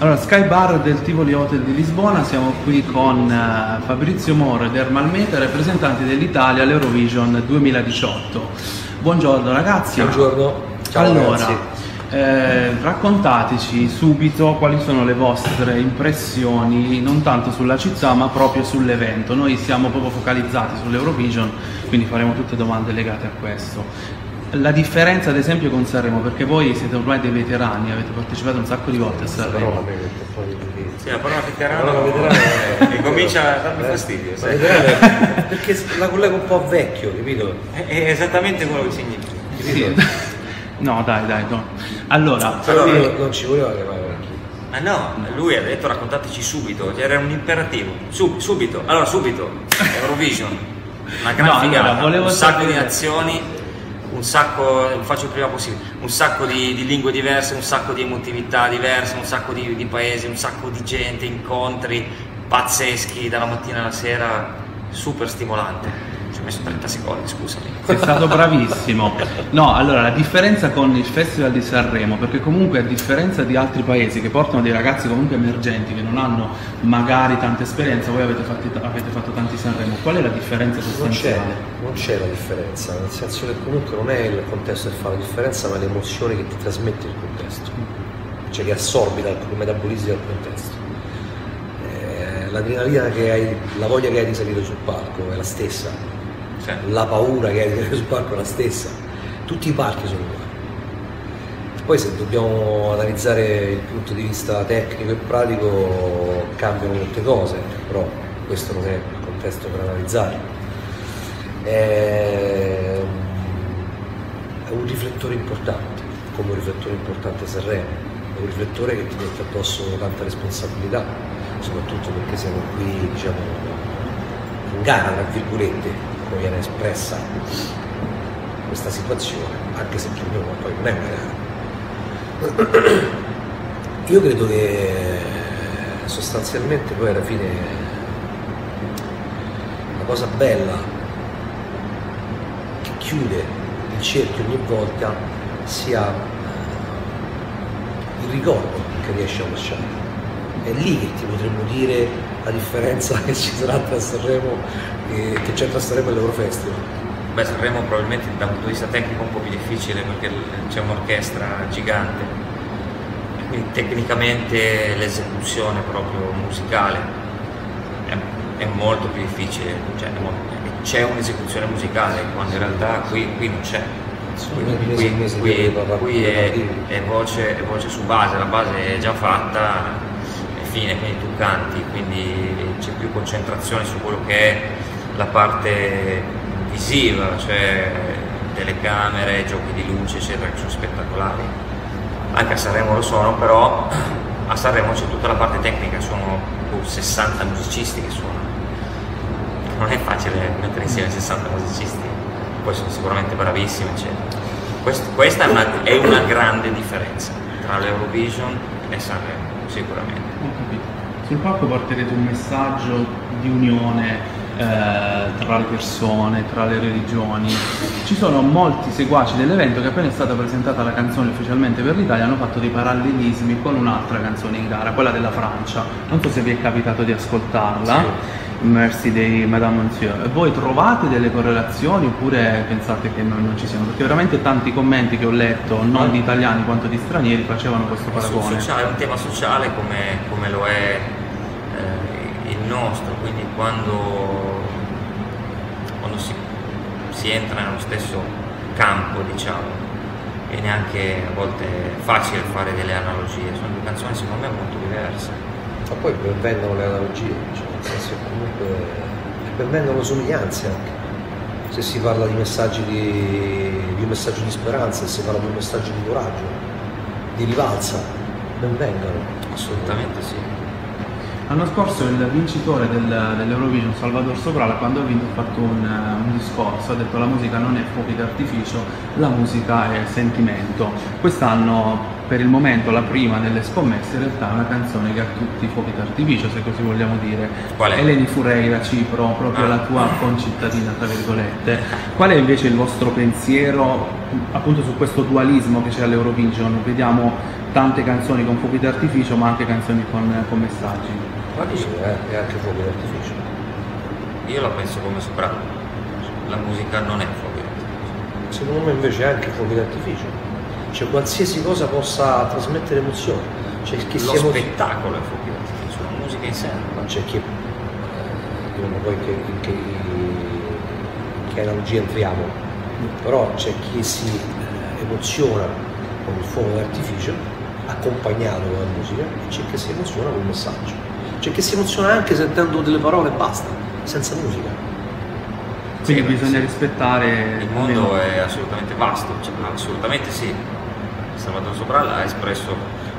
Allora, Sky Bar del Tivoli Hotel di Lisbona, siamo qui con uh, Fabrizio Moro ed Ermal Meta, rappresentanti dell'Italia all'Eurovision 2018. Buongiorno ragazzi. Buongiorno. Ciao allora, eh, raccontateci subito quali sono le vostre impressioni, non tanto sulla città ma proprio sull'evento. Noi siamo proprio focalizzati sull'Eurovision, quindi faremo tutte domande legate a questo. La differenza ad esempio con Sanremo, perché voi siete ormai dei veterani, avete partecipato un sacco di volte a Sanremo. Sì, la parola veterano, veterano è, comincia a darmi fastidio. perché la collega un po' vecchio, capito? È, è esattamente quello che significa. Sì. No, dai, dai, no. Allora, Però sì. non ci voleva che Ma no, lui ha detto raccontateci subito, era un imperativo. Sub, subito, allora subito, Eurovision, una gran no, figata, allora, un sacco sapere... di azioni un sacco, faccio il prima possibile, un sacco di, di, lingue diverse, un sacco di emotività diverse, un sacco di, di paesi, un sacco di gente, incontri pazzeschi dalla mattina alla sera, super stimolante ci ho messo 30 secondi, scusami. Sei stato bravissimo. No, allora la differenza con il Festival di Sanremo, perché comunque a differenza di altri paesi che portano dei ragazzi comunque emergenti che non hanno magari tanta esperienza, voi avete, fatti, avete fatto tanti Sanremo, qual è la differenza sostanziale? Non c'è, non c'è la differenza, nel senso che comunque non è il contesto che fa la differenza, ma l'emozione che ti trasmette il contesto, cioè che assorbi dal, come metabolizzi dal contesto eh, l'adrenalina che hai, la voglia che hai di salire sul palco è la stessa, sì. la paura che hai sul palco è la stessa. Tutti i parchi sono uguali. Poi se dobbiamo analizzare il punto di vista tecnico e pratico cambiano molte cose, però questo non è il contesto per analizzarlo. È un riflettore importante, come un riflettore importante Sanremo, è un riflettore che ti mette addosso tanta responsabilità, soprattutto perché siamo qui diciamo, in gara, tra virgolette, come viene espressa questa situazione, anche se per me poi non è una gara. Io credo che sostanzialmente poi alla fine la cosa bella che chiude il cerchio ogni volta sia eh, il ricordo che riesce a lasciare. È lì che ti potremmo dire la differenza che ci sarà tra Sanremo e che c'è tra Sanremo e l'Eurofestival? Beh, Sanremo probabilmente da un punto di vista tecnico un po' più difficile perché c'è un'orchestra gigante, quindi tecnicamente l'esecuzione proprio musicale è, è molto più difficile, cioè, c'è un'esecuzione musicale quando in realtà qui, qui non c'è. Qui, qui, qui, qui è, è, voce, è voce su base, la base è già fatta, fine, quindi tu canti, quindi c'è più concentrazione su quello che è la parte visiva, cioè telecamere, giochi di luce, eccetera, che sono spettacolari. Anche a Sanremo lo sono, però a Sanremo c'è tutta la parte tecnica, sono 60 musicisti che suonano. Non è facile mettere insieme 60 musicisti, poi sono sicuramente bravissimi, eccetera. questa è una, è una grande differenza tra l'Eurovision e Sanremo, sicuramente. Sul palco porterete un messaggio di unione eh, tra le persone, tra le religioni. Ci sono molti seguaci dell'evento che appena è stata presentata la canzone ufficialmente per l'Italia hanno fatto dei parallelismi con un'altra canzone in gara, quella della Francia. Non so se vi è capitato di ascoltarla. Sì. Mercy dei Madame Monsieur. Voi trovate delle correlazioni oppure pensate che non, non, ci siano? Perché veramente tanti commenti che ho letto, non di italiani quanto di stranieri, facevano questo paragone. È un tema sociale come, come lo è il nostro, quindi quando, quando si, si, entra nello stesso campo, diciamo, è neanche a volte facile fare delle analogie, sono due canzoni secondo me molto diverse. Ma poi benvengono le analogie, cioè, nel senso che comunque benvengono somiglianze anche. Se si parla di messaggi di, di un messaggio di speranza, se si parla di un messaggio di coraggio, di rivalsa, benvengano. Assolutamente sì. L'anno scorso il vincitore del, dell'Eurovision, Salvador Sobral, quando ha vinto ha fatto un, un, discorso, ha detto la musica non è fuochi d'artificio, la musica è sentimento. Quest'anno per il momento la prima nelle scommesse in realtà è una canzone che ha tutti i fuochi d'artificio, se così vogliamo dire. Qual è? Eleni Fureira, Cipro, proprio ah. la tua concittadina, tra virgolette. Qual è invece il vostro pensiero appunto su questo dualismo che c'è all'Eurovision? Vediamo tante canzoni con fuochi d'artificio ma anche canzoni con, con messaggi. Ma dici, eh, è anche fuochi d'artificio. Io la penso come soprano. La musica non è fuochi d'artificio. Secondo me invece è anche fuochi d'artificio. Cioè qualsiasi cosa possa trasmettere emozioni. C'è chi Lo sia spettacolo è fuochi d'artificio, la musica in sé. ma c'è chi eh, poi che, in che, che analogia entriamo però c'è chi si eh, emoziona con il fuoco d'artificio accompagnato dalla musica e c'è chi si emoziona con il messaggio c'è chi si emoziona anche sentendo delle parole e basta senza musica Quindi Sì, bisogna sì. rispettare Il mondo è assolutamente vasto, cioè, assolutamente sì. Salvatore Sobral ha espresso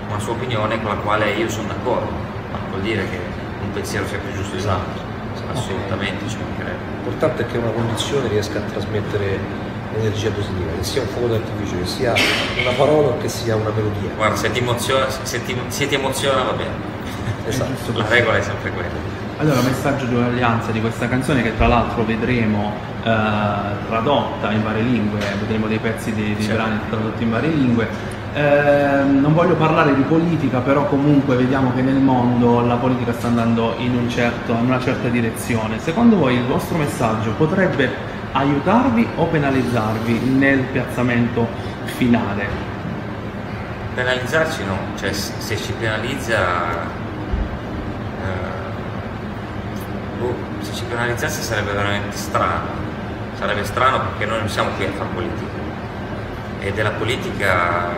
una sua opinione con la quale io sono d'accordo, ma non vuol dire che un pensiero sia più giusto di l'altro. Assolutamente ci mancherebbe. l'importante è che una condizione riesca a trasmettere energia positiva che sia un fuoco d'artificio che sia una parola o che sia una melodia Guarda, se ti emoziona, se ti, se ti emoziona va bene. esatto La regola è sempre quella. Allora, messaggio di alleanza di questa canzone che tra l'altro vedremo eh, tradotta in varie lingue, vedremo dei pezzi di, di Sì. brani tradotti in varie lingue. Eh, non voglio parlare di politica, però comunque vediamo che nel mondo la politica sta andando in, un certo- in una certa direzione. Secondo voi il vostro messaggio potrebbe aiutarvi o penalizzarvi nel piazzamento finale? Penalizzarci no, cioè se ci penalizza... eh, boh, se ci penalizzasse sarebbe veramente strano. Sarebbe strano perché noi non siamo qui a fare politica. E della politica...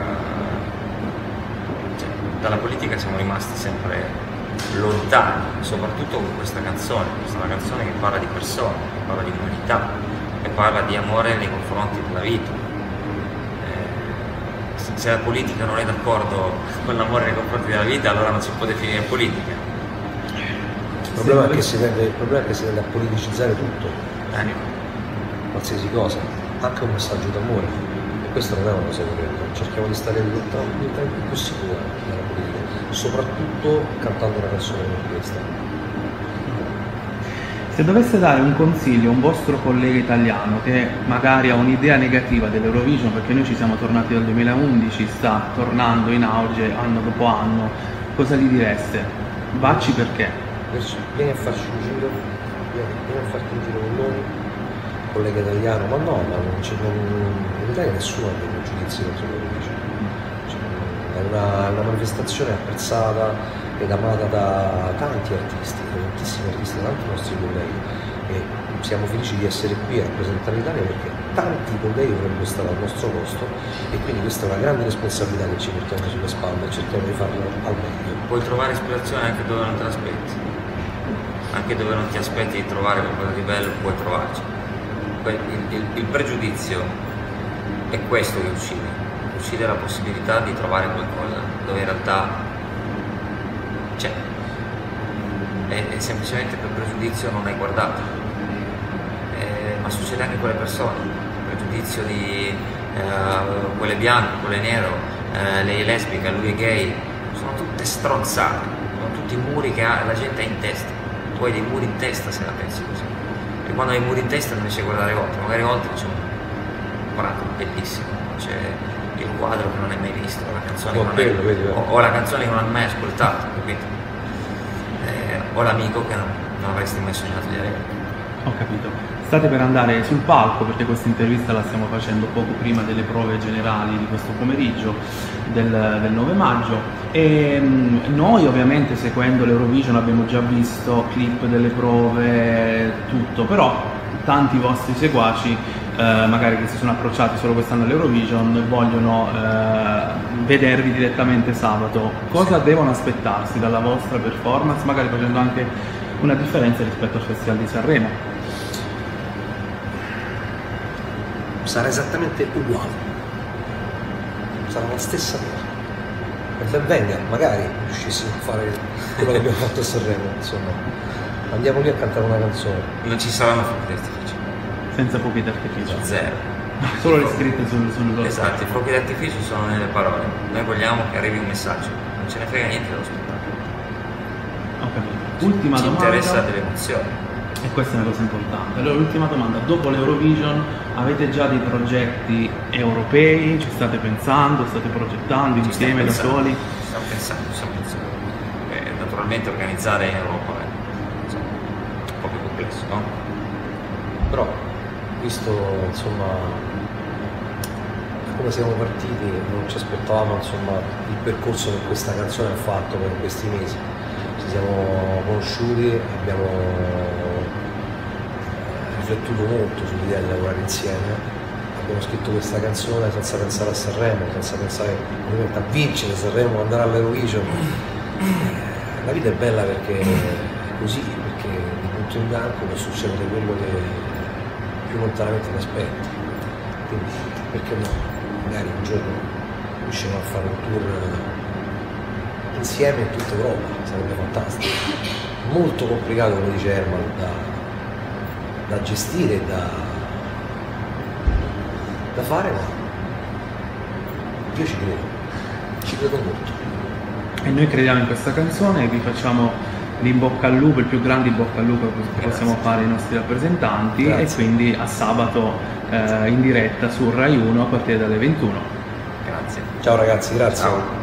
cioè, dalla politica siamo rimasti sempre lontani, soprattutto con questa canzone. Questa è una canzone che parla di persone, che parla di umanità, che parla di amore nei confronti della vita. Eh, se la politica non è d'accordo con l'amore nei confronti della vita, allora non si può definire politica. Il problema, è che si tende, il problema è che si tende a politicizzare tutto Eh, qualsiasi cosa, anche un messaggio d'amore. E questa non è una cosa corretta. Cerchiamo di stare lontano più possibile dalla politica, soprattutto cantando una canzone come questa. Se dovesse dare un consiglio a un vostro collega italiano che magari ha un'idea negativa dell'Eurovision, perché noi ci siamo tornati dal 2011, sta tornando in auge anno dopo anno, cosa gli direste? Vacci perché? Vieni a farci un giro, vieni, a farti un giro con noi, collega italiano, ma no, ma non c'è, in Italia nessuno ha dei giudizi contro l'Eurovision. Cioè, è una, una manifestazione apprezzata ed amata da tanti artisti, da tantissimi artisti, da tanti nostri colleghi e siamo felici di essere qui a rappresentare l'Italia perché tanti colleghi vorrebbero stare al nostro posto e quindi questa è una grande responsabilità che ci portiamo sulle spalle e cerchiamo di farlo al meglio. puoi trovare ispirazione anche dove non te l'aspetti, anche dove non ti aspetti di trovare qualcosa di bello, puoi trovarci. Il, il- il pregiudizio è questo che uccide, uccide la possibilità di trovare qualcosa dove in realtà c'è. E, e semplicemente per pregiudizio non hai guardato. Eh, ma succede anche con le persone, pregiudizio di eh, quelle bianco, quelle nero, eh, lei è lesbica, lui è gay, sono tutte stronzate, sono tutti muri che ha- la gente ha in testa. Hai dei muri in testa se la pensi così. E quando hai i muri in testa non riesci a guardare oltre, magari oltre c'è un prato bellissimo, c'è il quadro che non hai mai visto, la canzone, Oh, che, non bello, hai, vedi, o, o la canzone che non hai mai ascoltato, capito? Eh, o l'amico che non, non avresti mai sognato di avere. Ho capito. State per andare sul palco perché questa intervista la stiamo facendo poco prima delle prove generali di questo pomeriggio del, del 9 maggio e mm, noi ovviamente seguendo l'Eurovision abbiamo già visto clip delle prove, tutto, però tanti vostri seguaci eh, magari che si sono approcciati solo quest'anno all'Eurovision vogliono eh, vedervi direttamente sabato. Cosa devono aspettarsi dalla vostra performance, magari facendo anche una differenza rispetto al Festival di Sanremo? Sarà esattamente uguale. Sarà la stessa cosa. E ben venga, magari riuscissimo a fare quello che abbiamo fatto a Sanremo, insomma. Andiamo lì a cantare una canzone. Non ci saranno fuochi d'artificio, senza fuochi d'artificio. zero. Solo le scritte sul, sul Esatto, i fuochi d'artificio sono nelle parole. Noi vogliamo che arrivi un messaggio, non ce ne frega niente dello spettacolo. Ho capito. Ultima Ci domanda. interessa delle emozioni. E questa è una cosa importante. Allora l'ultima domanda, dopo l'Eurovision avete già dei progetti europei? Ci state pensando? State progettando Ci insieme da soli? Stiamo pensando, stiamo pensando. Eh, naturalmente organizzare in Europa è insomma, un po' più complesso, no? Però, visto insomma come siamo partiti, non ci aspettavamo insomma il percorso che questa canzone ha fatto per questi mesi. Ci siamo conosciuti, abbiamo riflettuto molto sull'idea di lavorare insieme. Abbiamo scritto questa canzone senza pensare a Sanremo, senza pensare a vincere Sanremo, andare all'Eurovision. Eh, La vita è bella perché è così, perché di punto in bianco può succedere quello che più lontanamente ti aspetti. Quindi perché no? Magari un giorno riusciremo a fare un tour eh, insieme in tutta Europa, sarebbe fantastico. Molto complicato, come dice Herman, da, da gestire da, da fare, ma io ci credo, ci credo molto. E noi crediamo in questa canzone e vi facciamo l'in bocca al lupo, il più grande in bocca al lupo che possiamo fare ai nostri rappresentanti Grazie. e quindi a sabato eh, in diretta su Rai 1 a partire dalle 21. Grazie. Ciao ragazzi, grazie. Ciao.